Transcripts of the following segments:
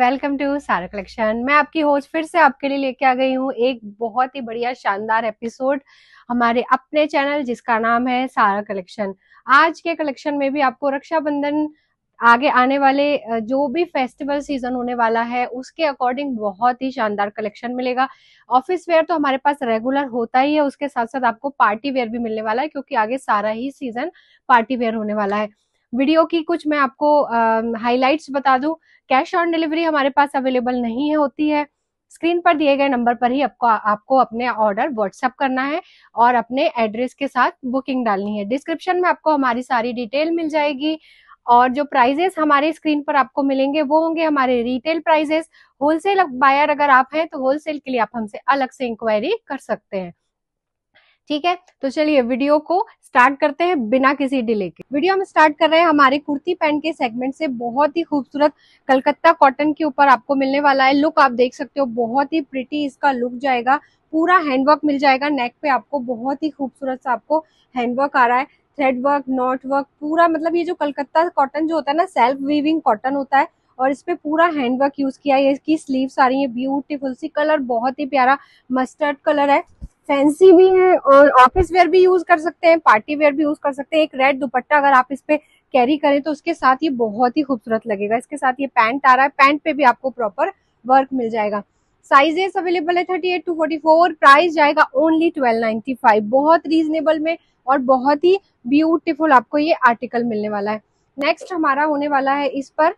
Welcome to सारा collection. मैं आपकी होस्ट फिर से आपके लिए लेके आ गई हूँ एक बहुत ही बढ़िया, शानदार एपिसोड हमारे अपने चैनल जिसका नाम है सारा कलेक्शन। आज के कलेक्शन में भी आपको रक्षाबंधन आगे आने वाले जो भी फेस्टिवल सीज़न होने वाला है, उसके अकॉर्डिंग बहुत ही शानदार कलेक्शन मिलेगा। ऑफ़िस वेयर तो हमारे पास रेगुलर होता ही है, उसके साथ साथ आपको पार्टी वेयर भी मिलने वाला है, क्योंकि आगे सारा ही सीज़न पार्टी वेयर होने वाला है। वीडियो की कुछ मैं आपको हाइलाइट्स बता दूँ। कैश ऑन डिलीवरी हमारे पास अवेलेबल नहीं है होती है। स्क्रीन पर दिए गए नंबर पर ही आपको आपको अपने ऑर्डर व्हाट्सएप करना है और अपने एड्रेस के साथ बुकिंग डालनी है। डिस्क्रिप्शन में आपको हमारी सारी डिटेल मिल जाएगी और जो प्राइजेस हमारे स्क्रीन पर आपको मिलेंगे, वो होंगे हमारे रिटेल प्राइजेस होलसेल बायर अगर आप हैं तो होलसेल के लिए आप हमसे अलग से इंक्वायरी कर सकते हैं। ठीक है? तो चलिए वीडियो को स्टार्ट करते हैं बिना किसी डिले के। वीडियो हम स्टार्ट कर रहे हैं हमारे कुर्ती पैंट के सेगमेंट से। बहुत ही खूबसूरत कलकत्ता कॉटन के ऊपर आपको मिलने वाला है। लुक आप देख सकते हो, बहुत ही प्रिटी इसका लुक जाएगा। पूरा हैंडवर्क मिल जाएगा। नेक पे आपको बहुत ही खूबसूरत सा आपको हैंडवर्क आ रहा है। थ्रेड वर्क नॉट वर्क पूरा मतलब ये जो कलकत्ता कॉटन जो होता है ना सेल्फ वीविंग कॉटन होता है और इस पे पूरा हैंडवर्क यूज़ किया है। इसकी स्लीव्स आ रही है ब्यूटीफुल सी कलर बहुत ही प्यारा मस्टर्ड कलर है। फैंसी भी है और ऑफ़िस वेयर भी यूज़ कर सकते हैं, पार्टी वेयर भी यूज़ कर सकते हैं। एक रेड दुपट्टा अगर आप इस पे कैरी करें तो उसके साथ ये बहुत ही खूबसूरत लगेगा। इसके साथ ये पैंट आ रहा है, पैंट पे भी आपको प्रॉपर वर्क मिल जाएगा। साइजेस अवेलेबल है thirty eight to forty four price जाएगा ओनली ट्वेल्व नाइनटी फाइव बहुत रीजनेबल में और बहुत ही ब्यूटीफुल आपको ये आर्टिकल मिलने वाला है। नेक्स्ट हमारा होने वाला है इस पर।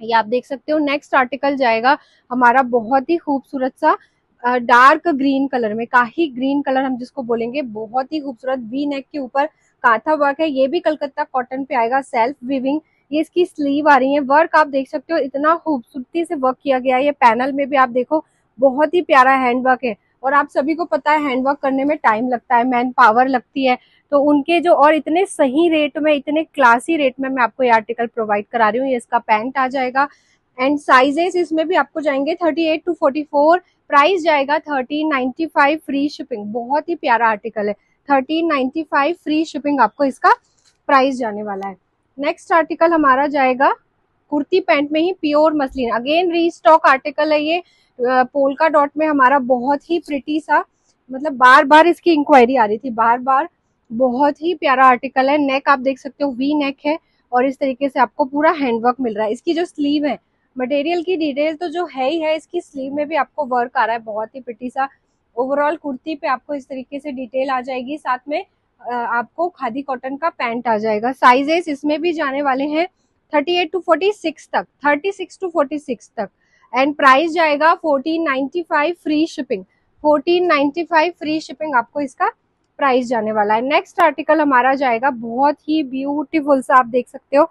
ये आप देख सकते हो नेक्स्ट आर्टिकल जाएगा हमारा बहुत ही खूबसूरत सा डार्क ग्रीन कलर में, काही ग्रीन कलर हम जिसको बोलेंगे, बहुत ही खूबसूरत वी नेक के ऊपर काथा वर्क है। ये भी कलकत्ता कॉटन पे आएगा सेल्फ विविंग ये इसकी स्लीव आ रही है। वर्क आप देख सकते हो, इतना खूबसूरती से वर्क किया गया है। ये पैनल में भी आप देखो, बहुत ही प्यारा हैंड वर्क है। और आप सभी को पता है हैंडवर्क करने में टाइम लगता है मैन पावर लगती है। तो उनके जो, और इतने सही रेट में, इतने क्लासी रेट में मैं आपको ये आर्टिकल प्रोवाइड करा रही हूँ। ये इसका पैंट आ जाएगा। एंड साइजेस इसमें भी आपको जाएँगे 38 टू 44 प्राइस जाएगा 1395 फ्री शिपिंग बहुत ही प्यारा आर्टिकल है। 1395 फ्री शिपिंग आपको इसका प्राइस जाने वाला है। नेक्स्ट आर्टिकल हमारा जाएगा कुर्ती पैंट में ही pure muslin. Again restock article है ये। पोलका डॉट में हमारा बहुत ही प्रिटी सा मतलब बार बार इसकी इंक्वायरी आ रही थी। बार बार बहुत ही प्यारा आर्टिकल है। नेक आप देख सकते हो वी नेक है और इस तरीके से आपको पूरा हैंडवर्क मिल रहा है। इसकी जो स्लीव है मटेरियल की डिटेल तो जो है ही है, इसकी स्लीव में भी आपको वर्क आ रहा है, बहुत ही प्रिटी सा। ओवरऑल कुर्ती पे आपको इस तरीके से डिटेल आ जाएगी, साथ में आपको खादी कॉटन का पैंट आ जाएगा। साइजेस इसमें भी जाने वाले हैं 38 टू 46 तक 36 टू 46 तक। एंड प्राइस जाएगा 1495 फ्री शिपिंग 1495 फ्री शिपिंग आपको इसका प्राइस जाने वाला है। नेक्स्ट आर्टिकल हमारा जाएगा, बहुत ही ब्यूटीफुल सा, आप देख सकते हो।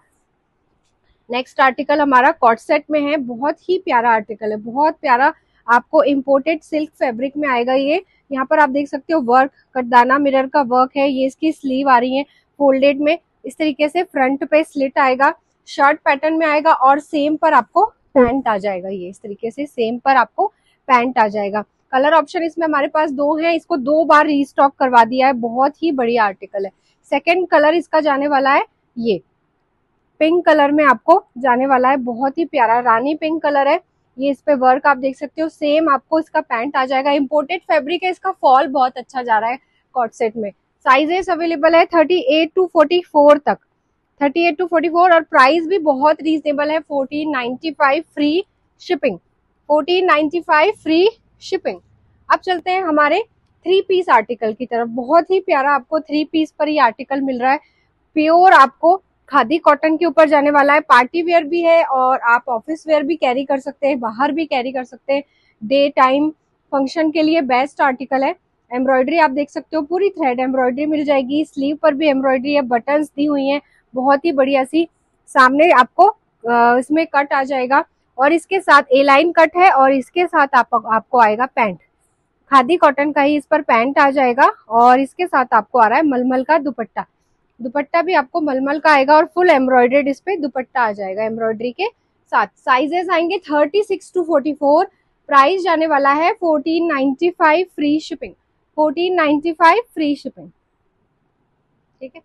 नेक्स्ट आर्टिकल हमारा कॉट सेट में है। बहुत ही प्यारा आर्टिकल है। बहुत प्यारा आपको इम्पोर्टेड सिल्क फैब्रिक में आएगा ये। यहाँ पर आप देख सकते हो वर्क कटदाना मिरर का वर्क है। ये इसकी स्लीव आ रही है फोल्डेड में। इस तरीके से फ्रंट पे स्लिट आएगा। शर्ट पैटर्न में आएगा और सेम पर आपको पैंट आ जाएगा ये। इस तरीके से सेम पर आपको पैंट आ जाएगा। कलर ऑप्शन इसमें हमारे पास दो है। इसको दो बार रीस्टॉक करवा दिया है। बहुत ही बढ़िया आर्टिकल है। सेकेंड कलर इसका जाने वाला है ये। पिंक कलर में आपको जाने वाला है। बहुत ही प्यारा रानी पिंक कलर है। ये इस पे वर्क आप देख सकते हो। सेम आपको इसका पैंट आ जाएगा। इम्पोर्टेड फैब्रिक है। इसका फॉल बहुत अच्छा जा रहा है कॉट सेट में। साइजेस अवेलेबल है thirty eight to forty four तक। Thirty eight to forty four और प्राइस भी बहुत रीजनेबल है। Fourteen ninety five free shipping fourteen ninety five free shipping अब चलते हैं हमारे थ्री पीस आर्टिकल की तरफ़। बहुत ही प्यारा आपको थ्री पीस पर ही आर्टिकल मिल रहा है। प्योर आपको खादी कॉटन के ऊपर जाने वाला है। पार्टी वेयर भी है और आप ऑफ़िस वेयर भी कैरी कर सकते हैं बाहर भी कैरी कर सकते हैं। डे टाइम फ़ंक्शन के लिए बेस्ट आर्टिकल है। एम्ब्रॉयडरी आप देख सकते हो पूरी थ्रेड एम्ब्रॉयडरी मिल जाएगी। स्लीव पर भी एम्ब्रॉयडरी है बटन्स दी हुई हैं बहुत ही बढ़िया सी। सामने आपको इसमें कट आ जाएगा और इसके साथ ए लाइन कट है और इसके साथ आप, आपको आएगा पैंट। खादी कॉटन का ही इस पर पैंट आ जाएगा और इसके साथ आपको आ रहा है मलमल का दुपट्टा। दुपट्टा भी आपको मलमल का आएगा और फुल एम्ब्रॉयडेड इस पे दुपट्टा आ जाएगा एम्ब्रॉयडरी के साथ। साइजेस आएँगे thirty six to forty four price जाने वाला है fourteen ninety five free shipping fourteen ninety five free shipping ठीक है?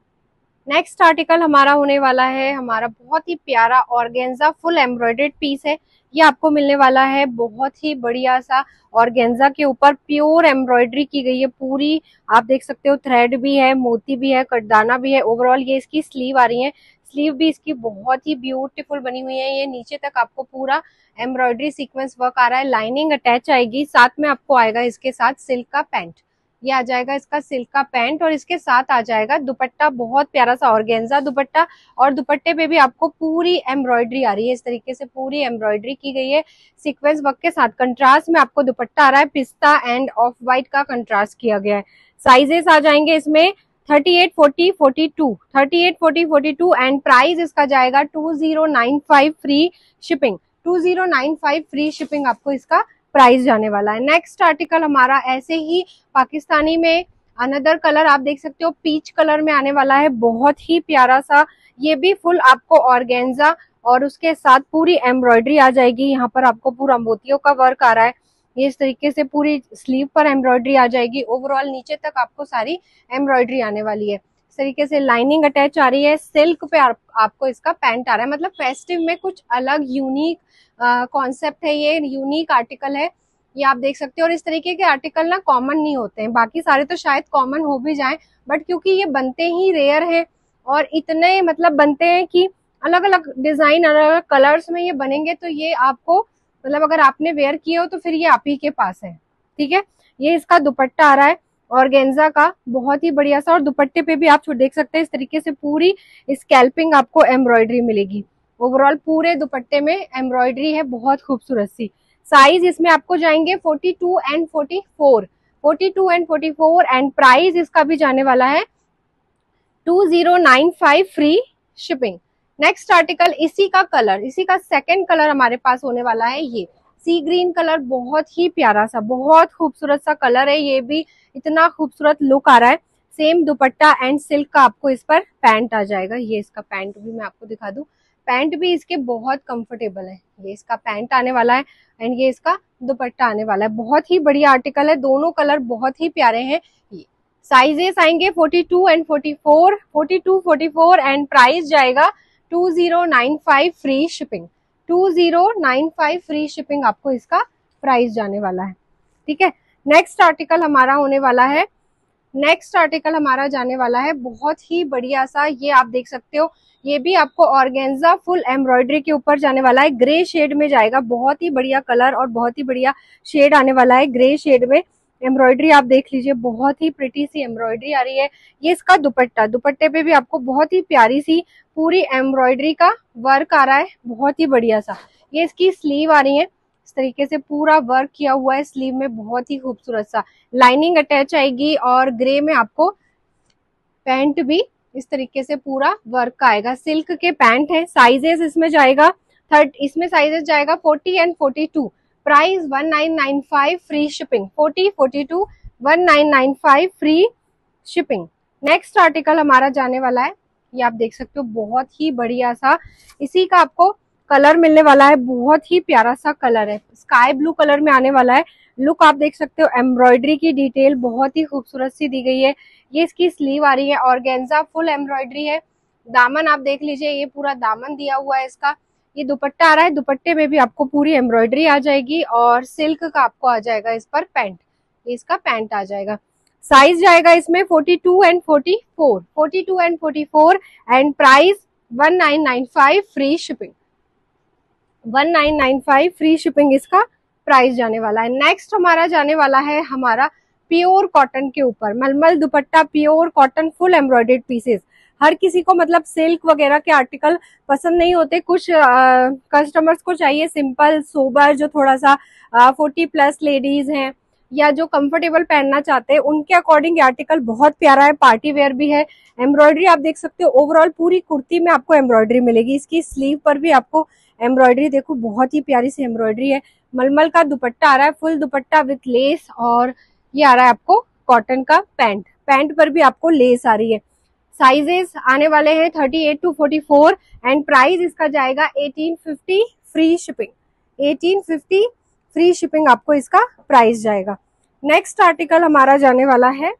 नेक्स्ट आर्टिकल हमारा होने वाला है, हमारा बहुत ही प्यारा ऑर्गेन्जा फुल एम्ब्रॉयडेड पीस है। ये आपको मिलने वाला है बहुत ही बढ़िया सा और गेंजा के ऊपर प्योर एम्ब्रॉयडरी की गई है पूरी। आप देख सकते हो थ्रेड भी है, मोती भी है कटदाना भी है। ओवरऑल ये इसकी स्लीव आ रही है। स्लीव भी इसकी बहुत ही ब्यूटीफुल बनी हुई है। ये नीचे तक आपको पूरा एम्ब्रॉयडरी सीक्वेंस वर्क आ रहा है। लाइनिंग अटैच आएगी। साथ में आपको आएगा इसके साथ सिल्क का पैंट ये आ जाएगा इसका सिल्क का पैंट और इसके साथ आ जाएगा दुपट्टा बहुत प्यारा सा ऑर्गेन्जा दुपट्टा और दुपट्टे पे भी आपको पूरी एम्ब्रॉयडरी आ रही है। इस तरीके से पूरी एम्ब्रॉयडरी की गई है। सीक्वेंस वर्क के साथ कंट्रास्ट में आपको दुपट्टा आ रहा है। पिस्ता एंड ऑफ़ व्हाइट का कंट्रास्ट किया गया है। साइजेस आ जाएँगे इसमें 38, 40, 42, 38, 40, 42 एंड प्राइस इसका जाएगा 2095 फ्री शिपिंग। 2095 फ्री शिपिंग आपको इसका प्राइस जाने वाला है। नेक्स्ट आर्टिकल हमारा ऐसे ही पाकिस्तानी में अनदर कलर आप देख सकते हो पीच कलर में आने वाला है। बहुत ही प्यारा सा, ये भी फुल आपको ऑर्गेन्जा और उसके साथ पूरी एम्ब्रॉयडरी आ जाएगी। यहाँ पर आपको पूरा मोतियों का वर्क आ रहा है। ये इस तरीके से पूरी स्लीव पर एम्ब्रॉयडरी आ जाएगी। ओवरऑल नीचे तक आपको सारी एम्ब्रॉयडरी आने वाली है। तरीके से लाइनिंग अटैच आ रही है सिल्क पे आप, आपको इसका पैंट आ रहा है। मतलब फेस्टिव में कुछ अलग यूनिक कॉन्सेप्ट है ये यूनिक आर्टिकल है ये आप देख सकते हो। और इस तरीके के आर्टिकल ना कॉमन नहीं होते हैं। बाकी सारे तो शायद कॉमन हो भी जाएँ बट क्योंकि ये बनते ही रेयर हैं और इतने मतलब बनते हैं कि अलग अलग डिज़ाइन अलग अलग कलर्स में ये बनेंगे तो ये आपको मतलब अगर आपने वेयर किए हो तो फिर ये आप ही के पास है। ठीक है? ये इसका दुपट्टा आ रहा है। और गेंजा का बहुत ही बढ़िया सा, और दुपट्टे पे भी आप देख सकते हैं, इस तरीके से पूरी स्कैल्पिंग आपको एम्ब्रॉयडरी मिलेगी। ओवरऑल पूरे दुपट्टे में एम्ब्रॉयडरी है, बहुत खूबसूरत सी। साइज़ इसमें आपको जाएँगे 42 एंड 44 42 एंड 44 एंड प्राइस इसका भी जाने वाला है 2095 फ्री शिपिंग नेक्स्ट आर्टिकल इसी का कलर इसी का सेकंड कलर हमारे पास होने वाला है ये। सी ग्रीन कलर बहुत ही प्यारा सा, बहुत खूबसूरत सा कलर है, ये भी इतना खूबसूरत लुक आ रहा है। सेम दुपट्टा एंड सिल्क का आपको इस पर पैंट आ जाएगा। ये इसका पैंट भी मैं आपको दिखा दूँ। पैंट भी इसके बहुत कंफर्टेबल है। ये इसका पैंट आने वाला है एंड ये इसका दुपट्टा आने वाला है। बहुत ही बढ़िया आर्टिकल है। दोनों कलर बहुत ही प्यारे हैं। ये साइजेस आएँगे 42 एंड 44 42 44 एंड प्राइस जाएगा 2095 फ्री शिपिंग 2095 फ्री शिपिंग आपको इसका प्राइस जाने वाला है। ठीक है? नेक्स्ट आर्टिकल हमारा होने वाला है। नेक्स्ट आर्टिकल हमारा जाने वाला है। बहुत ही बढ़िया सा, ये आप देख सकते हो। ये भी आपको ऑर्गेन्जा फुल एम्ब्रॉयडरी के ऊपर जाने वाला है। ग्रे शेड में जाएगा। बहुत ही बढ़िया कलर और बहुत ही बढ़िया शेड आने वाला है। ग्रे शेड में। एम्ब्रॉयडरी आप देख लीजिए, बहुत ही प्रिटी सी एम्ब्रॉयडरी आ रही है। ये इसका दुपट्टा, दुपट्टे पे भी आपको बहुत ही प्यारी सी पूरी एम्ब्रॉयडरी का वर्क आ रहा है, बहुत ही बढ़िया सा। ये इसकी स्लीव आ रही है, इस तरीके से पूरा वर्क किया हुआ है स्लीव में, बहुत ही खूबसूरत सा। लाइनिंग अटैच आएगी और ग्रे में आपको पैंट भी इस तरीके से पूरा वर्क का आएगा। सिल्क के पैंट है साइजेस इसमें जाएगा थर्ड इसमें साइजेस जाएगा forty and forty two price one nine nine five free shipping forty forty two one nine nine five free shipping next article हमारा जाने वाला है। ये आप देख सकते हो, बहुत ही बढ़िया सा। इसी का आपको कलर मिलने वाला है। बहुत ही प्यारा सा कलर है। स्काई ब्लू कलर में आने वाला है। लुक आप देख सकते हो एम्ब्रॉयडरी की डिटेल बहुत ही खूबसूरत सी दी गई है। ये इसकी स्लीव आ रही है। और फुल एम्ब्रॉयडरी है। दामन आप देख लीजिए, ये पूरा दामन दिया हुआ है इसका। ये दुपट्टा आ रहा है, दुपट्टे में भी आपको पूरी एम्ब्रॉयडरी आ जाएगी और सिल्क का आपको आ जाएगा इस पर पैंट। इसका पैंट आ जाएगा। साइज़ जाएगा इसमें 42 and 44 42 and 44 and price 1995 free shipping 1995 free shipping इसका प्राइस जाने वाला है। नेक्स्ट हमारा जाने वाला है हमारा प्योर कॉटन के ऊपर। मलमल dupatta pure cotton full embroidered pieces हर किसी को मतलब सिल्क वगैरह के आर्टिकल पसंद नहीं होते। कुछ कस्टमर्स को चाहिए सिंपल सोबर जो थोड़ा सा फोर्टी प्लस लेडीज़ हैं, या जो कंफर्टेबल पहनना चाहते हैं, उनके अकॉर्डिंग ये आर्टिकल बहुत प्यारा है। पार्टी वेयर भी है। एम्ब्रॉयडरी आप देख सकते हो ओवरऑल पूरी कुर्ती में आपको एम्ब्रॉयडरी मिलेगी। इसकी स्लीव पर भी आपको एम्ब्रॉयडरी देखो, बहुत ही प्यारी सी एम्ब्रॉयडरी है। मलमल का दुपट्टा आ रहा है फुल दुपट्टा विथ लेस और ये आ रहा है आपको कॉटन का पैंट पैंट पर भी आपको लेस आ रही है। साइजेस आने वाले हैं 38 टू 44 एंड प्राइस इसका जाएगा 1850 फ्री शिपिंग 1850 फ्री शिपिंग आपको इसका प्राइस जाएगा। नेक्स्ट आर्टिकल हमारा जाने वाला है।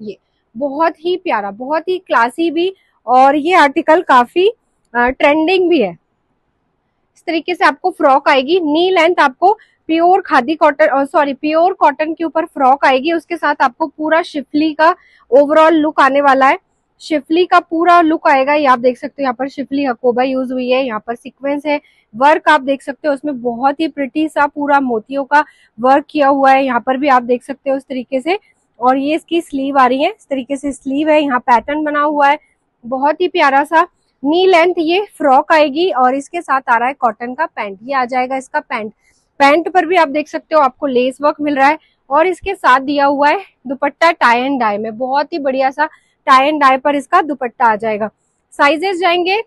ये बहुत ही प्यारा, बहुत ही क्लासी भी और ये आर्टिकल काफ़ी ट्रेंडिंग भी है। इस तरीके से आपको फ्रॉक आएगी। नी लेंथ आपको pure khadi cotton sorry pure cotton के ऊपर फ्रॉक आएगी। उसके साथ आपको पूरा शिफली का ओवरऑल लुक आने वाला है। शिफली का पूरा लुक आएगा, ये आप देख सकते हो, यहाँ पर शिफली हकोबा यूज़ हुई है, यहाँ पर सीक्वेंस है वर्क आप देख सकते हो, उसमें बहुत ही प्रिटी सा पूरा मोतियों का वर्क किया हुआ है, यहाँ पर भी आप देख सकते हो उस तरीके से, और ये इसकी स्लीव आ रही है, इस तरीके से स्लीव है, यहाँ पैटर्न बना हुआ है, बहुत ही प्यारा सा नी लेंथ ये फ्रॉक आएगी, और इसके साथ आ रहा है कॉटन का पैंट ये आ जाएगा इसका पैंट पैंट पर भी आप देख सकते हो, आपको लेस वर्क मिल रहा है, और इसके साथ दिया हुआ है दुपट्टा टाई एंड डाई में, बहुत ही बढ़िया सा टाई एंड डाई पर इसका दुपट्टा आ जाएगा। साइजेस जाएँगे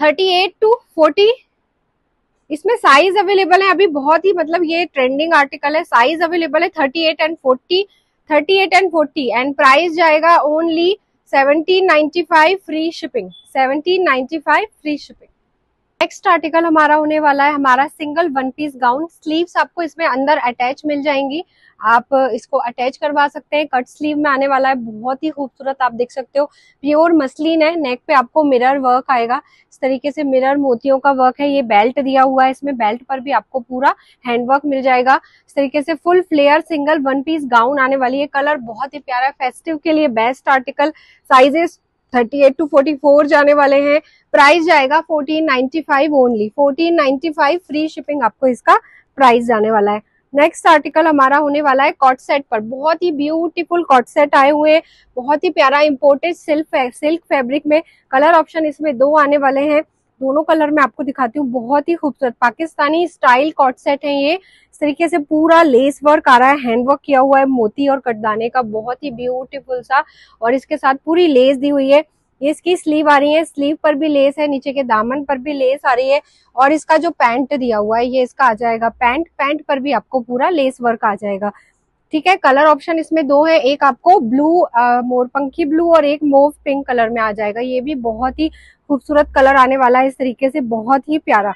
38 टू 40 इसमें साइज़ अवेलेबल है। अभी बहुत ही मतलब ये ट्रेंडिंग आर्टिकल है। साइज़ अवेलेबल है 38 एंड 40 38 एंड 40 एंड प्राइस जाएगा only 1795 free shipping 1795 free shipping next article हमारा होने वाला है। हमारा single one piece gown sleeves आपको इसमें अंदर अटैच मिल जाएँगी। आप इसको अटैच करवा सकते हैं। कट स्लीव में आने वाला है। बहुत ही खूबसूरत आप देख सकते हो। प्योर मसलिन है। नेक पे आपको मिरर वर्क आएगा। इस तरीके से मिरर मोतियों का वर्क है। ये बेल्ट दिया हुआ है इसमें। बेल्ट पर भी आपको पूरा हैंडवर्क मिल जाएगा। इस तरीके से full flare single one piece gown आने वाली है। कलर बहुत ही प्यारा है। फेस्टिव के लिए बेस्ट आर्टिकल साइजेस 38 टू 44 जाने वाले हैं। प्राइस जाएगा 1495 ओनली 1495 फ्री शिपिंग आपको इसका प्राइस जाने वाला है। नेक्स्ट आर्टिकल हमारा होने वाला है कॉट सेट पर। बहुत ही ब्यूटीफुल कॉट सेट आए हुए हैं। बहुत ही प्यारा इम्पोर्टेड सिल्क सिल्क फैब्रिक में कलर ऑप्शन इसमें दो आने वाले हैं। दोनों कलर में आपको दिखाती हूँ। बहुत ही खूबसूरत। पाकिस्तानी स्टाइल कॉट सेट है ये। इस तरीके से पूरा लेस वर्क आ रहा है। हैंड वर्क किया हुआ है मोती और कटदाने का। बहुत ही ब्यूटीफुल सा। और इसके साथ पूरी लेस दी हुई है। ये इसकी स्लीव आ रही है स्लीव पर भी लेस है, नीचे के दामन पर भी लेस आ रही है और इसका जो पैंट दिया हुआ है, ये इसका आ जाएगा पैंट पैंट पर भी आपको पूरा लेस वर्क आ जाएगा। ठीक है कलर ऑप्शन इसमें दो है, एक आपको ब्लू मोरपंखी ब्लू और एक मोव पिंक कलर में आ जाएगा। ये भी बहुत ही खूबसूरत कलर आने वाला है, इस तरीके से बहुत ही प्यारा।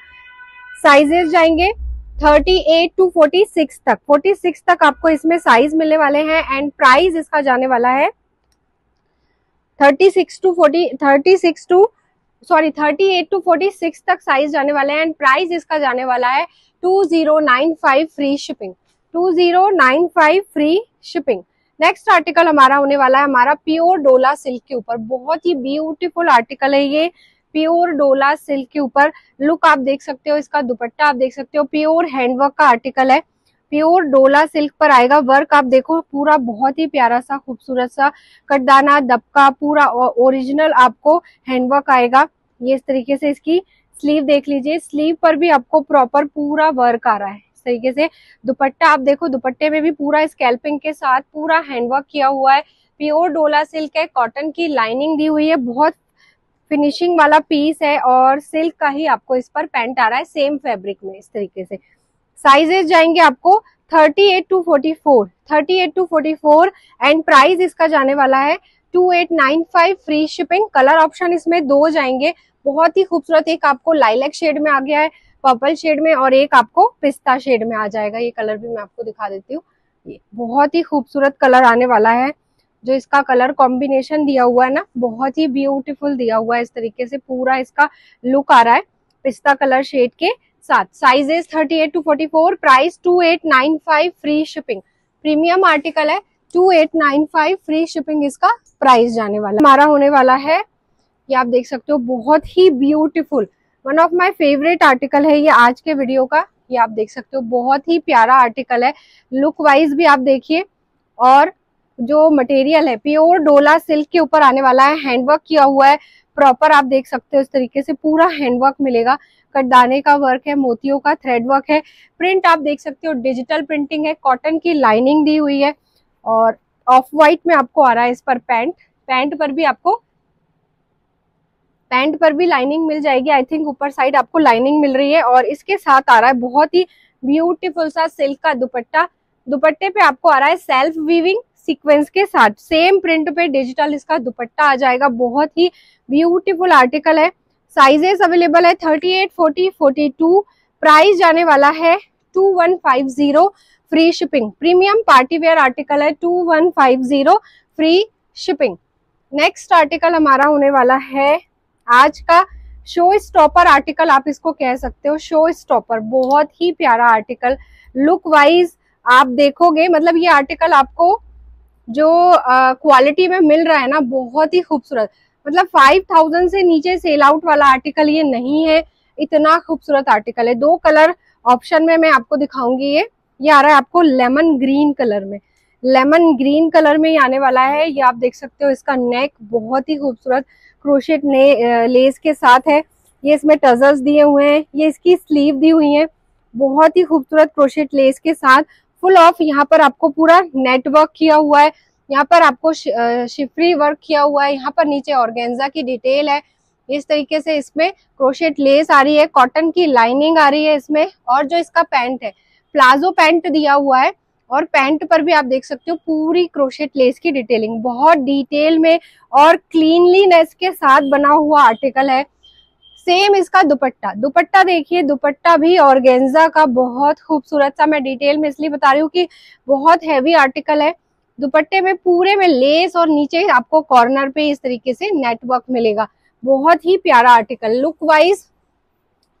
साइजेस जाएँगे 38 टू 46 तक। 46 तक आपको इसमें साइज़ मिलने वाले हैं एंड प्राइस इसका जाने वाला है 36 टू 40 36 टू सॉरी 38 टू 46 तक साइज़ जाने वाले हैं एंड प्राइस इसका जाने वाला है 2095 free shipping 2095 free shipping next article हमारा होने वाला है, हमारा प्योर डोला सिल्क के ऊपर। बहुत ही ब्यूटीफुल आर्टिकल है ये प्योर डोला सिल्क के ऊपर। लुक आप देख सकते हो, इसका दुपट्टा आप देख सकते हो प्योर हैंडवर्क का आर्टिकल है। प्योर डोला सिल्क पर आएगा। वर्क आप देखो, पूरा बहुत ही प्यारा सा, खूबसूरत सा कटदाना, दबका, पूरा ओरिजिनल आपको हैंडवर्क आएगा। ये इस तरीके से इसकी स्लीव देख लीजिए। स्लीव पर भी आपको प्रॉपर पूरा वर्क आ रहा है। इस तरीके से दुपट्टा आप देखो, दुपट्टे में भी पूरा स्कैल्पिंग के साथ पूरा हैंडवर्क किया हुआ है। प्योर डोला सिल्क है कॉटन की लाइनिंग दी हुई है। बहुत फिनिशिंग वाला पीस है और सिल्क का ही आपको इस पर पेंट आ रहा है सेम फैब्रिक में इस तरीके से। साइजेस जाएँगे आपको 38 टू 44 38 टू 44 एंड प्राइस इसका जाने वाला है 2895 फ्री शिपिंग कलर ऑप्शन इसमें दो जाएँगे। बहुत ही खूबसूरत, एक आपको लाइलैक शेड में आ गया है पर्पल शेड में और एक आपको पिस्ता शेड में आ जाएगा। ये कलर भी मैं आपको दिखा देती हूँ। ये बहुत ही खूबसूरत कलर आने वाला है, जो इसका कलर कॉम्बिनेशन दिया हुआ है ना, बहुत ही ब्यूटीफुल दिया हुआ है। इस तरीके से पूरा इसका लुक आ रहा है पिस्ता कलर शेड के। साथ। Sizes 38 to 44 price 2895 free shipping premium article है 2895 फ्री शिपिंग इसका प्राइस जाने वाला हमारा होने वाला है, ये आप देख सकते हो, बहुत ही beautiful one of my favourite article है ये आज के वीडियो का। ये आप देख सकते हो, बहुत ही प्यारा आर्टिकल है। लुक वाइज भी आप देखिए, और जो मटेरियल है प्योर डोला सिल्क के ऊपर आने वाला है। हैंडवर्क किया हुआ है प्रॉपर आप देख सकते हो, इस तरीके से पूरा हैंडवर्क मिलेगा। कटदाने का वर्क है, मोतियों का थ्रेड वर्क है। प्रिंट आप देख सकते हो डिजिटल प्रिंटिंग है। कॉटन की लाइनिंग दी हुई है और ऑफ़ व्हाइट में आपको आ रहा है इस पर पैंट पैंट पर भी आपको पैंट पर भी लाइनिंग मिल जाएगी। आई थिंक ऊपर साइड आपको लाइनिंग मिल रही है और इसके साथ आ रहा है बहुत ही ब्यूटीफुल सा सिल्क का दुपट्टा। दुपट्टे पे आपको आ रहा है सेल्फ वीविंग सीक्वेंस के साथ। सेम प्रिंट पे डिजिटल इसका दुपट्टा आ जाएगा। बहुत ही ब्यूटीफुल आर्टिकल है। साइजेस अवेलेबल है thirty eight forty forty two price जाने वाला है two one five zero free shipping premium party wear article है two one five zero free shipping next article हमारा होने वाला है आज का शो स्टॉपर आर्टिकल आप इसको कह सकते हो शो स्टॉपर बहुत ही प्यारा आर्टिकल लुक वाइज आप देखोगे मतलब ये आर्टिकल आपको जो क्वालिटी में मिल रहा है ना, बहुत ही खूबसूरत। मतलब फाइव थाउज़ेंड से नीचे सेल आउट वाला आर्टिकल ये नहीं है, इतना खूबसूरत आर्टिकल है। दो कलर ऑप्शन में मैं आपको दिखाऊँगी ये। ये आ रहा है आपको लेमन ग्रीन कलर में। लेमन ग्रीन कलर में ही आने वाला है। ये आप देख सकते हो, इसका नेक बहुत ही खूबसूरत क्रोशेट ने लेस के साथ है। ये इसमें टजर्स दिए हुए हैं। ये इसकी स्लीव दी हुई है। बहुत ही खूबसूरत क्रोशेट लेस के साथ। फुल ऑफ़ यहाँ पर आपको पूरा नेटवर्क किया हुआ है। यहाँ पर आपको शिफरी वर्क किया हुआ है। यहाँ पर नीचे ऑर्गेन्जा की डिटेल है। इस तरीके से इसमें क्रोशेट लेस आ रही है कॉटन की लाइनिंग आ रही है इसमें और जो इसका पैंट है प्लाजो पैंट दिया हुआ है और पैंट पर भी आप देख सकते हो पूरी क्रोशेट लेस की डिटेलिंग बहुत डिटेल में और क्लीनलीनेस के साथ बना हुआ आर्टिकल है। सेम इसका दुपट्टा। दुपट्टा देखिए, दुपट्टा भी ऑर्गेन्जा का बहुत खूबसूरत सा मैं डिटेल में इसलिए बता रही हूँ कि बहुत हैवी आर्टिकल है। दुपट्टे में पूरे में लेस और नीचे आपको कॉर्नर पे इस तरीके से नेटवर्क मिलेगा। बहुत ही प्यारा article look wise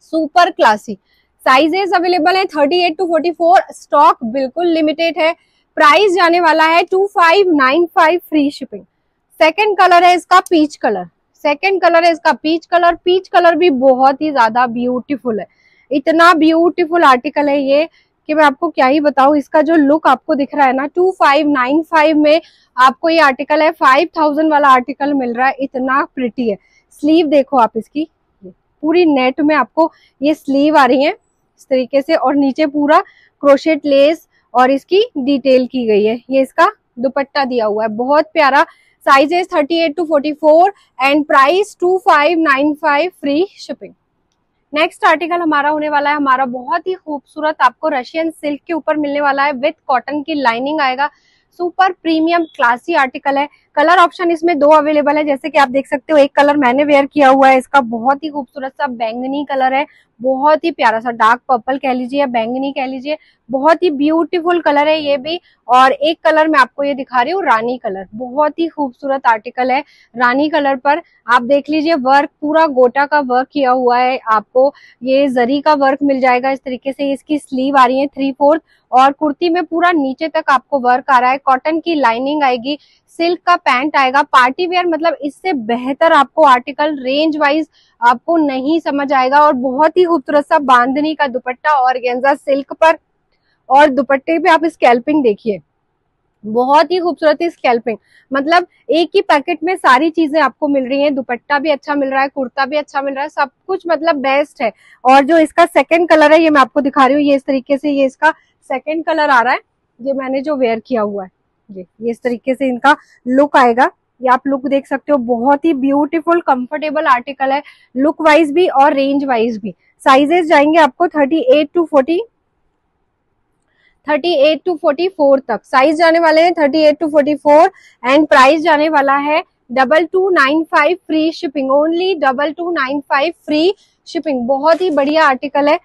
super classy sizes available है 38 टू 44 स्टॉक बिल्कुल लिमिटेड है। प्राइस जाने वाला है 2595 फ्री शिपिंग सेकंड कलर है इसका पीच कलर सेकंड कलर है इसका पीच कलर पीच कलर भी बहुत ही ज़्यादा ब्यूटीफुल है। इतना ब्यूटीफुल आर्टिकल है ये। कि मैं आपको क्या ही बताऊँ, इसका जो लुक आपको दिख रहा है ना 2595 में आपको ये आर्टिकल है 5000 वाला आर्टिकल मिल रहा है, इतना प्रिटी है। स्लीव देखो आप इसकी, पूरी नेट में आपको ये स्लीव आ रही है, इस तरीके से, और नीचे पूरा क्रोशेट लेस और इसकी डिटेल की गई है। ये इसका दुपट्टा दिया हुआ है, बहुत प्यारा sizes 38 to 44 and price 2595 free shipping next article हमारा होने वाला है, हमारा बहुत ही खूबसूरत, आपको रशियन सिल्क के ऊपर मिलने वाला है विथ कॉटन की लाइनिंग आएगा। सुपर प्रीमियम क्लासी आर्टिकल है। कलर ऑप्शन इसमें दो अवेलेबल है, जैसे कि आप देख सकते हो, एक कलर मैंने वेयर किया हुआ है, इसका बहुत ही खूबसूरत सा बैंगनी कलर है, बहुत ही प्यारा सा डार्क पर्पल कह लीजिए या बैंगनी कह लीजिए, बहुत ही ब्यूटीफुल कलर है ये भी, और एक कलर मैं आपको ये दिखा रही हूँ, रानी कलर, बहुत ही खूबसूरत आर्टिकल है, रानी कलर पर आप देख लीजिए वर्क पूरा गोटा का वर्क किया हुआ है, आपको ये जरी का वर्क मिल जाएगा, इस तरीके से इसकी स्लीव आ रही है थ्री फोर्थ और कुर्ती में पूरा नीचे तक आपको वर्क आ रहा है कॉटन की लाइनिंग आएगी सिल्क का पैंट आएगा। पार्टी वेयर मतलब इससे बेहतर आपको आर्टिकल रेंज वाइज आपको नहीं समझ आएगा और बहुत ही खूबसूरत सा बांधनी का दुपट्टा और गेंजा सिल्क पर। और दुपट्टे पे आप स्कैल्पिंग देखिए। बहुत ही खूबसूरत स्कैल्पिंग मतलब एक ही पैकेट में सारी चीज़ें आपको मिल रही हैं। दुपट्टा भी अच्छा मिल रहा है, कुर्ता भी अच्छा मिल रहा है, सब कुछ मतलब बेस्ट है। और जो इसका सेकंड कलर है, ये मैं आपको दिखा रही हूँ। ये इस तरीके से ये इसका सेकंड कलर आ रहा है। ये मैंने जो वेयर किया हुआ है। ये ये इस तरीके से इनका लुक आएगा। ये आप लुक देख सकते हो, बहुत ही ब्यूटीफुल कंफर्टेबल आर्टिकल है। लुक वाइज भी और रेंज वाइज भी। साइजेस जाएँगे आपको 38 टू 40 38 टू 44 तक। साइज़ जाने वाले हैं 38 टू 44 एंड प्राइस जाने वाला है double two nine five free shipping only double two nine five free shipping बहुत ही बढ़िया आर्टिकल है।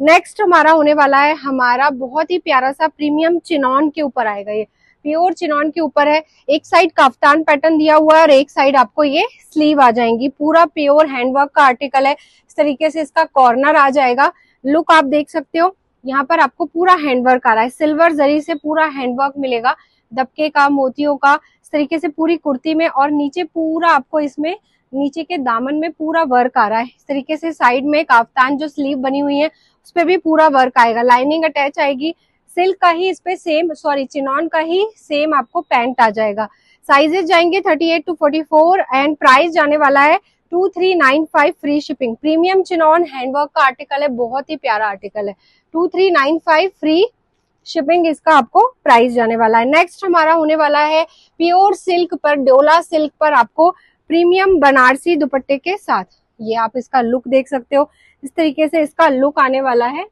नेक्स्ट हमारा होने वाला है, हमारा बहुत ही प्यारा सा प्रीमियम चिनॉन के ऊपर आएगा ये। प्योर चिनॉन के ऊपर है। एक साइड काफ्तान पैटर्न दिया हुआ है और एक साइड आपको ये स्लीव आ जाएँगी। पूरा प्योर हैंडवर्क का आर्टिकल है। इस तरीके से इसका कॉर्नर आ जाएगा। लुक आप देख सकते हो। यहाँ पर आपको पूरा हैंडवर्क आ रहा है। सिल्वर जरी से पूरा हैंडवर्क मिलेगा। दबके का, मोतियों का, इस तरीके से पूरी कुर्ती में और नीचे पूरा आपको इसमें, नीचे के दामन में पूरा वर्क आ रहा है। इस तरीके से साइड में काफ्तान जो स्लीव बनी हुई है, उस पर भी पूरा वर्क आएगा। लाइनिंग अटैच आएगी। सिल्क का ही इस पे सेम सॉरी चिनॉन का ही सेम आपको पैंट आ जाएगा। साइजेस जाएँगे 38 टू 44 एंड प्राइस जाने वाला है 2395 free shipping premium chinon handwork का आर्टिकल है, बहुत ही प्यारा आर्टिकल है। 2395 फ्री शिपिंग इसका आपको प्राइस जाने वाला है। नेक्स्ट हमारा होने वाला है प्योर सिल्क पर डोला सिल्क पर आपको प्रीमियम बनारसी दुपट्टे के साथ। ये आप इसका लुक देख सकते हो। इस तरीके से इसका लुक आने वाला है।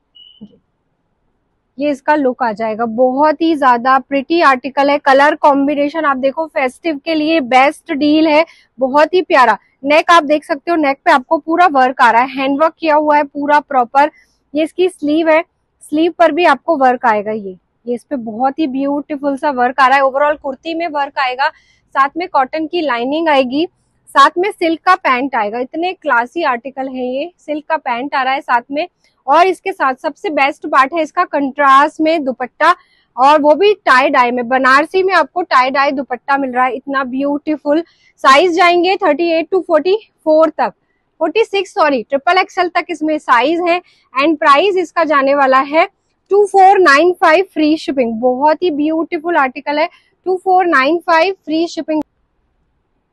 ये इसका लुक आ जाएगा। बहुत ही ज़्यादा प्रिटी आर्टिकल है। कलर कॉम्बिनेशन आप देखो फेस्टिव के लिए बेस्ट डील है। बहुत ही प्यारा। नेक आप देख सकते हो नेक पे आपको पूरा वर्क आ रहा है। हैंड वर्क किया हुआ है पूरा प्रॉपर ये इसकी स्लीव है। स्लीव पर भी आपको वर्क आएगा ये। ये इस पे बहुत ही ब्यूटीफुल सा वर्क आ रहा है। ओवरऑल कुर्ती में वर्क आएगा। साथ में कॉटन की लाइनिंग आएगी। साथ में सिल्क का पैंट आएगा। इतने क्लासी आर्टिकल है ये। सिल्क का पैंट आ रहा है साथ में। और इसके साथ सबसे बेस्ट पार्ट है इसका कंट्रास्ट में दुपट्टा। और वो भी टाई डाई में। बनारसी में आपको टाई डाई दुपट्टा मिल रहा है। इतना ब्यूटीफुल साइज़ जाएँगे 38 टू 44 तक। 46 सॉरी ट्रिपल एक्सएल तक इसमें साइज़ है। एंड प्राइस इसका जाने वाला है 2495 फ्री शिपिंग बहुत ही ब्यूटीफुल आर्टिकल है। 2495 फ्री शिपिंग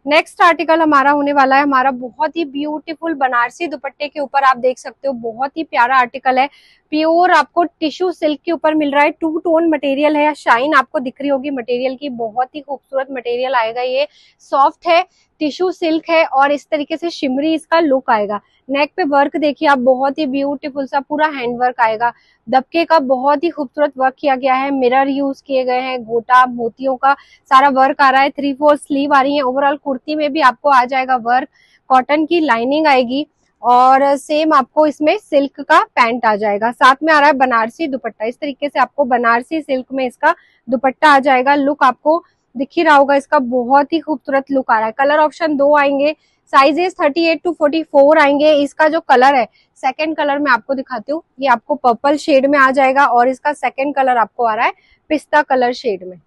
नेक्स्ट आर्टिकल हमारा होने वाला है, हमारा बहुत ही ब्यूटीफुल बनारसी दुपट्टे के ऊपर आप देख सकते हो, बहुत ही प्यारा आर्टिकल है। प्योर आपको टिश्यू सिल्क के ऊपर मिल रहा है। टू टोन मटेरियल है शाइन आपको दिख रही होगी। मटेरियल की बहुत ही खूबसूरत मटेरियल आएगा ये। सॉफ्ट है, टिश्यू सिल्क है और इस तरीके से शिमरी इसका लुक आएगा। नेक पे वर्क देखिए आप, बहुत ही ब्यूटीफुल सा पूरा हैंड वर्क आएगा। दबके का बहुत ही खूबसूरत वर्क किया गया है। मिरर यूज़ किए गए हैं, गोटा, मोतियों का सारा वर्क आ रहा है। थ्री फोर स्लीव आ रही है। ओवरऑल कुर्ती में भी आपको आ जाएगा वर्क कॉटन की लाइनिंग आएगी। और सेम आपको इसमें सिल्क का पैंट आ जाएगा। साथ में आ रहा है बनारसी दुपट्टा। इस तरीके से आपको बनारसी सिल्क में इसका दुपट्टा आ जाएगा। लुक आपको दिख ही रहा होगा, इसका बहुत ही खूबसूरत लुक आ रहा है। कलर ऑप्शन दो आएँगे। साइजेस 38 टू 44 आएँगे। इसका जो कलर है सेकंड कलर में आपको दिखाती हूँ। ये आपको पर्पल शेड में आ जाएगा और इसका सेकंड कलर आपको आ रहा है पिस्ता कलर शेड में।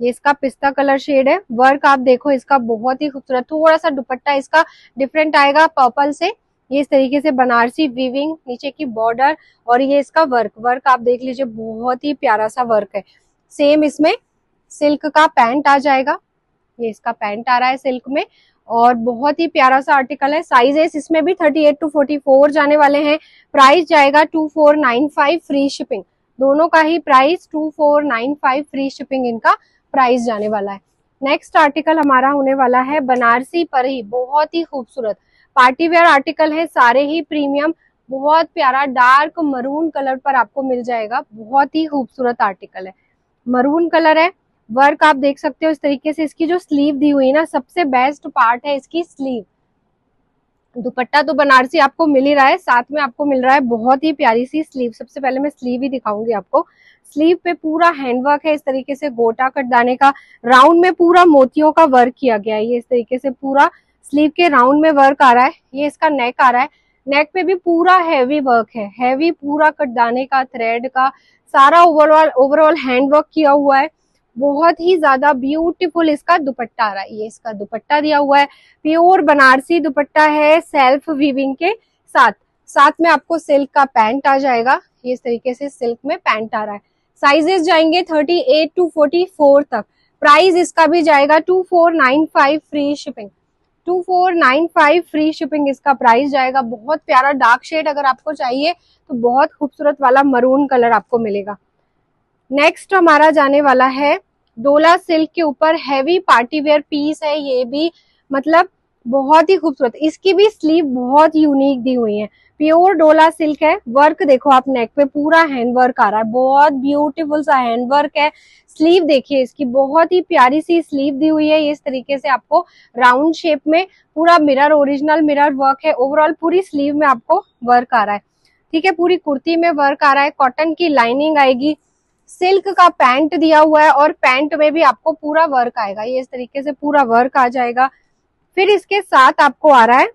ये इसका पिस्ता कलर शेड है। वर्क आप देखो, इसका बहुत ही खूबसूरत थोड़ा सा दुपट्टा इसका डिफरेंट आएगा पर्पल से। ये इस तरीके से बनारसी वीविंग नीचे की बॉर्डर और ये इसका वर्क वर्क आप देख लीजिए, बहुत ही प्यारा सा वर्क है। सेम इसमें सिल्क का पैंट आ जाएगा। ये इसका पैंट आ रहा है सिल्क में और बहुत ही प्यारा सा आर्टिकल है। साइजेस इसमें भी 38 टू 44 जाने वाले हैं। प्राइस जाएगा 2495 फ्री शिपिंग दोनों का ही प्राइस 2495 फ्री शिपिंग इनका। प्राइस जाने वाला है। नेक्स्ट आर्टिकल हमारा होने वाला है बनारसी पर ही, बहुत ही खूबसूरत। पार्टी वेयर आर्टिकल है, सारे ही प्रीमियम बहुत प्यारा डार्क मरून कलर पर आपको मिल जाएगा, बहुत ही खूबसूरत आर्टिकल है। मरून कलर है वर्क आप देख सकते हो इस तरीके से, इसकी जो स्लीव दी हुई ना, सबसे बेस्ट पार्ट है इसकी स्लीव दुपट्टा तो बनारसी आपको मिल ही रहा है, साथ में आपको मिल रहा है बहुत ही प्यारी सी स्लीव सबसे पहले मैं स्लीव ही दिखाऊँगी आपको। स्लीव पे पूरा हैंडवर्क है, इस तरीके से गोटा कटदाने का राउंड में पूरा मोतियों का वर्क किया गया है। ये इस तरीके से पूरा स्लीव के राउंड में वर्क आ रहा है। ये इसका नेक आ रहा है। नेक पे भी पूरा हैवी वर्क है। हैवी पूरा कटदाने का थ्रेड का, सारा ओवरऑल ओवरऑल हैंडवर्क किया हुआ है। बहुत ही ज़्यादा ब्यूटीफुल इसका दुपट्टा आ रहा है। ये इसका दुपट्टा दिया हुआ है। प्योर बनारसी दुपट्टा है सेल्फ वीविंग के साथ। साथ में आपको सिल्क का पैंट आ जाएगा। ये इस तरीके से सिल्क में पैंट आ रहा है। साइजेस जाएँगे 38 टू 44 तक। प्राइस इसका भी जाएगा 2495 फ्री शिपिंग 2495 फ्री शिपिंग इसका प्राइस जाएगा। बहुत प्यारा डार्क शेड अगर आपको चाहिए तो बहुत खूबसूरत वाला मरून कलर आपको मिलेगा। नेक्स्ट हमारा जाने वाला है डोला सिल्क के ऊपर हैवी पार्टी वेयर पीस है, ये भी मतलब बहुत ही खूबसूरत। इसकी भी स्लीव बहुत यूनिक दी हुई है। प्योर डोला सिल्क है। वर्क देखो आप नेक पे, पूरा हैंड वर्क आ रहा है। बहुत ब्यूटीफुल सा हैंड वर्क है। स्लीव देखिए, इसकी बहुत ही प्यारी सी स्लीव दी हुई है। इस तरीके से आपको राउंड शेप में पूरा मिरर ओरिजिनल मिरर वर्क है। ओवरऑल पूरी स्लीव में आपको वर्क आ रहा है। ठीक है, पूरी कुर्ती में वर्क आ रहा है। कॉटन की लाइनिंग आएगी। सिल्क का पैंट दिया हुआ है और पैंट में भी आपको पूरा वर्क आएगा। ये इस तरीके से पूरा वर्क आ जाएगा। फिर इसके साथ आपको आ रहा है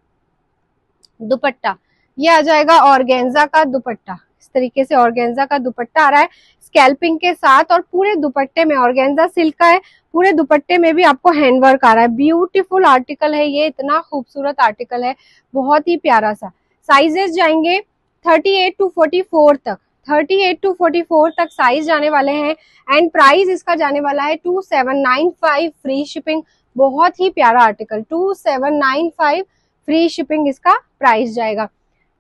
दुपट्टा। ये आ जाएगा ऑर्गेन्जा का दुपट्टा। इस तरीके से ऑर्गेन्जा का दुपट्टा आ रहा है। स्कैल्पिंग के साथ और पूरे दुपट्टे में ऑर्गेन्जा सिल्क का है, पूरे दुपट्टे में भी आपको हैंडवर्क आ रहा है। ब्यूटीफुल आर्टिकल है ये, इतना खूबसूरत आर्टिकल है, बहुत ही प्यारा सा। साइजेस जाएँगे 38 टू 44 तक। 38 टू 44 तक साइज़ जाने वाले हैं। एंड प्राइस इसका जाने वाला है 2795 फ्री शिपिंग बहुत ही प्यारा आर्टिकल 2795 फ्री शिपिंग इसका प्राइस जाएगा।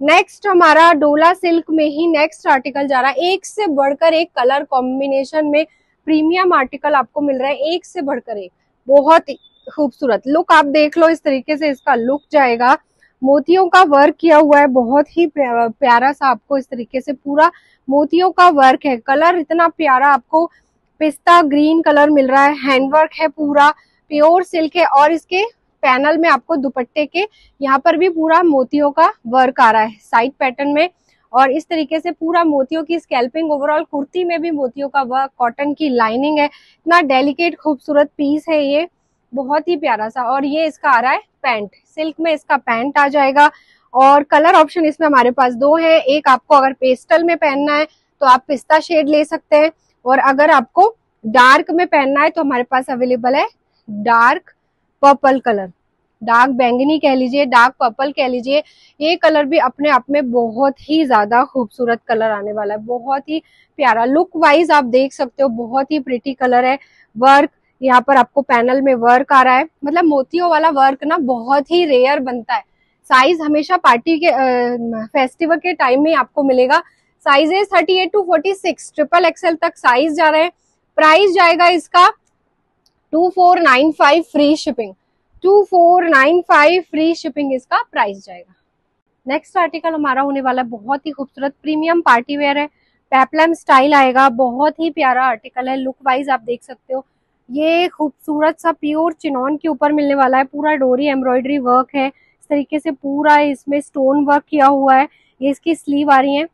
नेक्स्ट हमारा डोला सिल्क में ही नेक्स्ट आर्टिकल जा रहा है। एक से बढ़कर एक कलर कॉम्बिनेशन में प्रीमियम आर्टिकल आपको मिल रहा है, एक से बढ़कर एक। बहुत खूबसूरत। लुक आप देख लो, इस तरीके से इसका लुक जाएगा। मोतियों का वर्क किया हुआ है, बहुत ही प्यारा सा आपको इस तरीके से पूरा मोतियों का वर्क है। कलर इतना प्यारा आपको पिस्ता ग्रीन कलर मिल रहा है। हैंडवर्क है पूरा। प्योर सिल्क है और इसके पैनल में आपको दुपट्टे के यहाँ पर भी पूरा मोतियों का वर्क आ रहा है साइड पैटर्न में। और इस तरीके से पूरा मोतियों की स्कैल्पिंग ओवरऑल कुर्ती में भी मोतियों का वर्क कॉटन की लाइनिंग है। इतना डेलिकेट खूबसूरत पीस है ये। बहुत ही प्यारा सा। और ये इसका आ रहा है पैंट सिल्क में इसका पैंट आ जाएगा। और कलर ऑप्शन इसमें हमारे पास दो है। एक आपको अगर पेस्टल में पहनना है तो आप पिस्ता शेड ले सकते हैं। और अगर आपको डार्क में पहनना है तो हमारे पास अवेलेबल है डार्क पर्पल कलर। डार्क बैंगनी कह लीजिए डार्क पर्पल कह लीजिए ये कलर भी अपने आप में बहुत ही ज़्यादा खूबसूरत कलर आने वाला है। बहुत ही प्यारा। लुक वाइज आप देख सकते हो बहुत ही प्रिटी कलर है। वर्क यहाँ पर आपको पैनल में वर्क आ रहा है। मतलब मोतियों वाला वर्क ना बहुत ही रेयर बनता है। साइज़ हमेशा पार्टी के आ, फेस्टिवल के टाइम में आपको मिलेगा। Size sizes thirty eight to forty six triple XL तक साइज़ जा रहे हैं। प्राइस जाएगा इसका two four nine five free shipping two four nine five free shipping इसका प्राइस जाएगा। नेक्स्ट आर्टिकल हमारा होने वाला है, बहुत ही खूबसूरत प्रीमियम पार्टी वेयर है। पेपलम स्टाइल आएगा, बहुत ही प्यारा आर्टिकल है लुक वाइज आप देख सकते हो। ये खूबसूरत सा प्योर चिनॉन के ऊपर मिलने वाला है, पूरा डोरी एम्ब्रॉयडरी वर्क है। इस तरीके से पूरा इसमें स्टोन वर्क किया हुआ है। ये इसकी स्लीव आ रही है।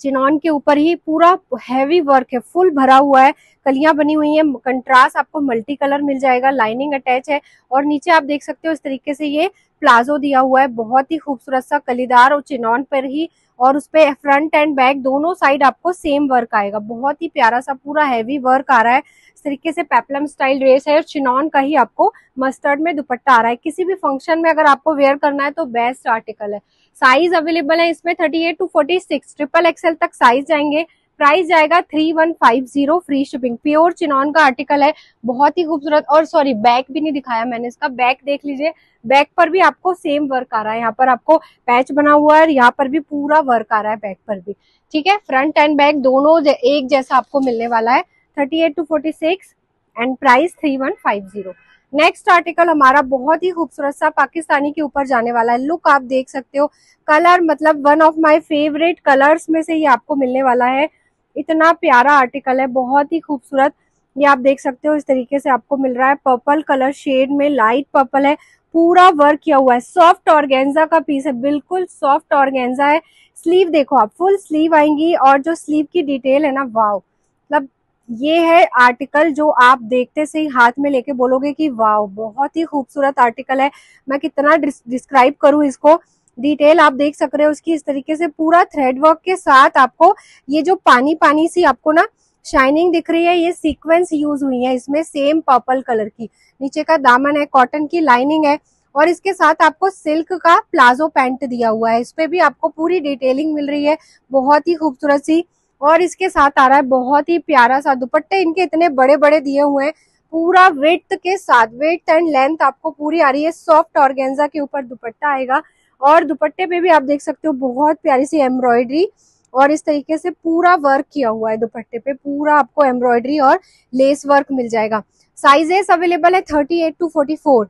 चिनॉन के ऊपर ही पूरा हैवी वर्क है फुल भरा हुआ है, कलियाँ बनी हुई है कंट्रास्ट आपको मल्टी कलर मिल जाएगा लाइनिंग अटैच है, और नीचे आप देख सकते हो इस तरीके से ये प्लाजो दिया हुआ है, बहुत ही खूबसूरत सा कलीदार और चिनॉन पर ही, और उसपे फ्रंट एंड बैक दोनों साइड आपको सेम वर्क आएगा, बहुत ही प्यारा सा पूरा हैवी वर्क आ रहा है, इस तरीके से पेपलम स्टाइल ड्रेस है, और चिनॉन का ही आपको मस्टर्ड में दुपट्टा आ रहा है, किसी भी फ़ंक्शन में अगर आपको वेयर करना है तो बेस्ट आर्टिकल है। साइज़ अवेलेबल है, इसमें thirty eight to forty six triple XL तक साइज़ जाएँगे। प्राइस जाएगा three one five zero free shipping pure chinon का आर्टिकल है, बहुत ही खूबसूरत। और सॉरी बैक भी नहीं दिखाया मैंने इसका। बैक देख लीजिए। बैक पर भी आपको सेम वर्क आ रहा है। यहाँ पर आपको पैच बना हुआ है यहाँ पर भी पूरा वर्क आ रहा है बैक पर भी। ठीक है? फ्रंट एंड बैक दोनों एक जैसा आपको मिलने वाला है। Thirty eight to forty six and price three one five zero next article हमारा बहुत ही खूबसूरत सा पाकिस्तानी के ऊपर जाने वाला है। लुक आप देख सकते हो कलर मतलब one of my favourite colours में से ये आपको मिलने वाला है। इतना प्यारा आर्टिकल है, बहुत ही खूबसूरत। ये आप देख सकते हो, इस तरीके से आपको मिल रहा है। पर्पल कलर शेड में लाइट पर्पल है। पूरा वर्क किया हुआ है। सॉफ्ट ऑर्गेन्जा का पीस है, बिल्कुल सॉफ्ट ऑर्गेन्जा है। स्लीव देखो आप फुल स्लीव आएँगी और जो स्लीव की डिटेल है ना वाव मतलब ये है आर्टिकल जो आप देखते से ही हाथ में लेके बोलोगे कि वाह, बहुत ही खूबसूरत आर्टिकल है। मैं कितना डिस्क्राइब करूँ इसको? डिटेल आप देख सक रहे हो उसकी इस तरीके से पूरा थ्रेड वर्क के साथ आपको ये जो पानी पानी सी आपको ना शाइनिंग दिख रही है, ये सीक्वेंस यूज़ हुई है इसमें सेम पर्पल कलर की। नीचे का दामन है कॉटन की लाइनिंग है और इसके साथ आपको सिल्क का प्लाजो पैंट दिया हुआ है। इस पे भी आपको पूरी डिटेलिंग मिल रही है, बहुत ही खूबसूरत सी। और इसके साथ आ रहा है बहुत ही प्यारा सा दुपट्टे, इनके इतने बड़े बड़े दिए हुए हैं। पूरा वेट के साथ वेट एंड लेंथ आपको पूरी आ रही है। सॉफ्ट ऑर्गेन्जा के ऊपर दुपट्टा आएगा। और दुपट्टे पे भी आप देख सकते हो बहुत प्यारी सी एम्ब्रॉयडरी और इस तरीके से पूरा वर्क किया हुआ है दुपट्टे पे। पूरा आपको एम्ब्रॉयडरी और लेस वर्क मिल जाएगा। साइजेस अवेलेबल है thirty eight to forty four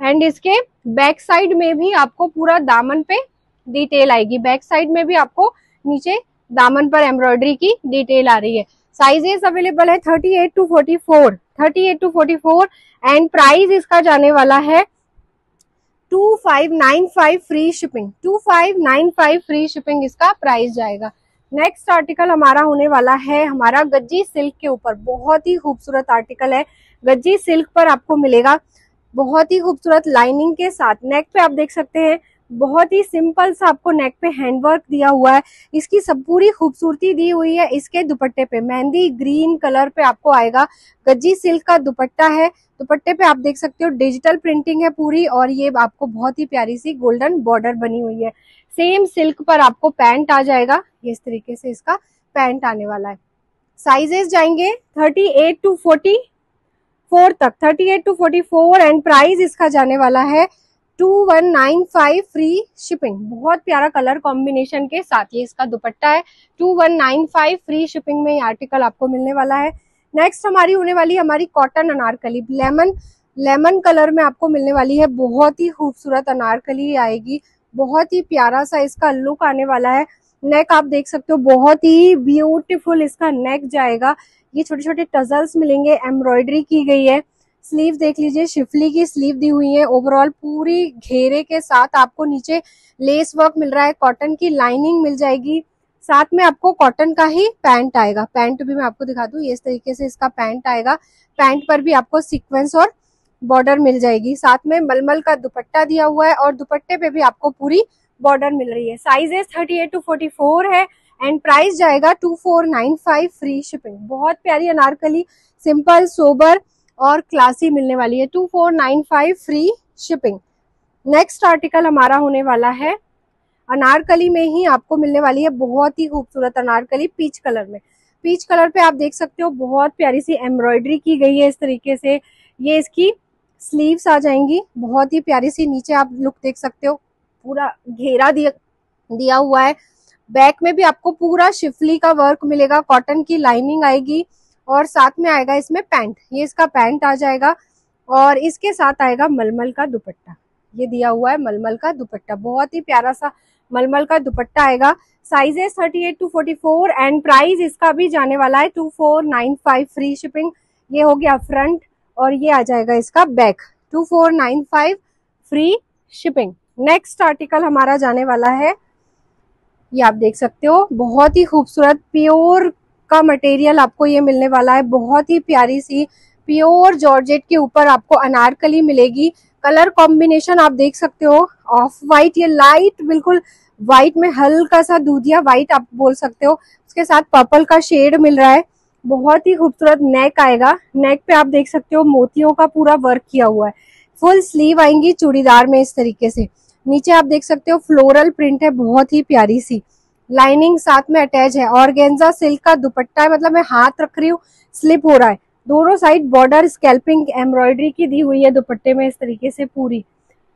and इसके बैक साइड में भी आपको पूरा दामन पे डिटेल आएगी। बैक साइड में भी आपको नीचे दामन पर एम्ब्रॉयडरी की डिटेल आ रही है। साइजेस अवेलेबल है thirty eight to forty four thirty eight to forty four and price इसका जाने वाला है two five nine five free shipping two five nine five free shipping इसका प्राइस जाएगा। नेक्स्ट आर्टिकल हमारा होने वाला है, हमारा गज्जी सिल्क के ऊपर। बहुत ही खूबसूरत आर्टिकल है। गज्जी सिल्क पर आपको मिलेगा। बहुत ही खूबसूरत लाइनिंग के साथ। नेक पे आप देख सकते हैं बहुत ही सिंपल सा आपको नेक पे हैंडवर्क दिया हुआ है। इसकी सब पूरी खूबसूरती दी हुई है इसके दुपट्टे पे। मेहंदी ग्रीन कलर पे आपको आएगा। गज्जी सिल्क का दुपट्टा है। दुपट्टे पे आप देख सकते हो डिजिटल प्रिंटिंग है पूरी और ये आपको बहुत ही प्यारी सी गोल्डन बॉर्डर बनी हुई है। सेम सिल्क पर आपको पैंट आ जाएगा। इस तरीके से इसका पैंट आने वाला है। साइजेस जाएँगे thirty eight to forty four तक। Thirty eight to forty four and price इसका जाने वाला है two one nine five free shipping बहुत प्यारा कलर कॉम्बिनेशन के साथ ये इसका दुपट्टा है। Two one nine five free shipping में ये आर्टिकल आपको मिलने वाला है। नेक्स्ट हमारी होने वाली हमारी cotton anarkali. Lemon lemon colour में आपको मिलने वाली है। बहुत ही खूबसूरत अनारकली आएगी। बहुत ही प्यारा सा इसका लुक आने वाला है। नेक आप देख सकते हो, बहुत ही ब्यूटीफुल इसका नेक जाएगा। ये छोटे छोटे टजल्स मिलेंगे। एम्ब्रॉयडरी की गई है। स्लीव देख लीजिए, शिफली की स्लीव दी हुई है। ओवरऑल पूरी घेरे के साथ आपको नीचे लेस वर्क मिल रहा है। कॉटन की लाइनिंग मिल जाएगी। साथ में आपको कॉटन का ही पैंट आएगा। पैंट भी मैं आपको दिखा दूँ, इस तरीके से इसका पैंट आएगा। पैंट पर भी आपको सीक्वेंस और बॉर्डर मिल जाएगी। साथ में मलमल का दुपट्टा दिया हुआ है और दुपट्टे पे भी आपको पूरी बॉर्डर मिल रही है। Sizes thirty eight to forty four है एंड प्राइस जाएगा two four nine five free shipping बहुत प्यारी अनारकली सिंपल सोबर और क्लासी मिलने वाली है। Two four nine five free shipping next article हमारा होने वाला है। अनारकली में ही आपको मिलने वाली है बहुत ही खूबसूरत अनारकली पीच कलर में। पीच कलर पे आप देख सकते हो बहुत प्यारी सी एम्ब्रॉयडरी की गई है इस तरीके से। ये इसकी स्लीव्स आ जाएँगी। बहुत ही प्यारी सी नीचे आप लुक देख सकते हो। पूरा घेरा दिया दिया हुआ है। बैक में भी आपको पूरा शिफली का वर्क मिलेगा। कॉटन की लाइनिंग आएगी। और साथ में आएगा इसमें पैंट। ये इसका पैंट आ जाएगा और इसके साथ आएगा मलमल का दुपट्टा। ये दिया हुआ है मलमल का दुपट्टा। बहुत ही प्यारा सा मलमल का दुपट्टा आएगा। साइजेस 38 टू 44 एंड प्राइस इसका भी जाने वाला है 2495 फ्री शिपिंग ये हो गया फ्रंट और ये आ जाएगा इसका back 2495 free shipping next article हमारा जाने वाला है। ये आप देख सकते हो। बहुत ही खूबसूरत प्योर का मटेरियल आपको ये मिलने वाला है। बहुत ही प्यारी सी प्योर जॉर्जेट के ऊपर आपको अनारकली मिलेगी। कलर कॉम्बिनेशन आप देख सकते हो। ऑफ़ वाइट ये लाइट बिल्कुल व्हाइट में हल्का सा दूधिया व्हाइट आप बोल सकते हो। उसके साथ पर्पल का शेड मिल रहा है। बहुत ही खूबसूरत नेक आएगा। नेक पे आप देख सकते हो मोतियों का पूरा वर्क किया हुआ है। फुल स्लीव आएँगी चूड़ीदार में इस तरीके से। नीचे आप देख सकते हो फ्लोरल प्रिंट है। बहुत ही प्यारी सी। लाइनिंग साथ में अटैच है। और सिल्क का दुपट्टा है मतलब मैं हाथ रख रही हूँ, स्लिप हो रहा है। दोनों साइड बॉर्डर स्कैल्पिंग एम्ब्रॉयडरी की दी हुई है दुपट्टे में इस तरीके से पूरी।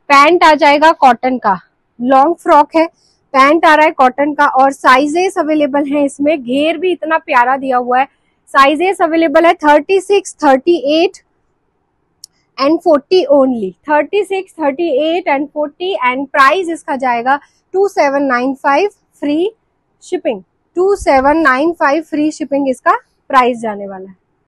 पैंट आ जाएगा कॉटन का। लॉन्ग फ्रॉक है, पैंट आ रहा है कॉटन का और साइजेस अवेलेबल है इसमें। घेर भी इतना प्यारा दिया हुआ है। साइजेस अवेलेबल है thirty six, thirty eight and forty only thirty six, thirty eight and forty and price इसका जाएगा two seven nine five free shipping two seven nine five free shipping इसका प्राइस जाने वाला है।